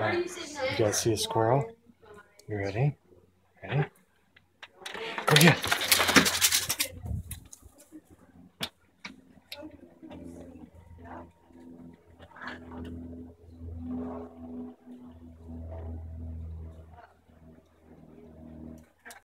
Right. You guys see a squirrel? You ready? Ready? Go get.